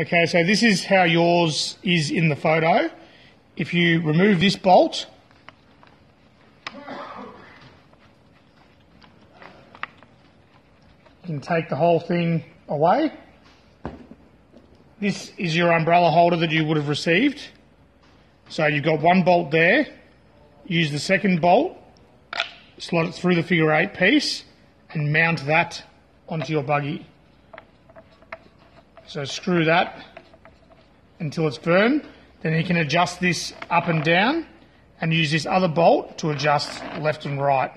Okay, so this is how yours is in the photo. If you remove this bolt, you can take the whole thing away. This is your umbrella holder that you would have received. So you've got one bolt there. Use the second bolt, slot it through the figure eight piece, and mount that onto your buggy. So screw that until it's firm. Then you can adjust this up and down and use this other bolt to adjust left and right.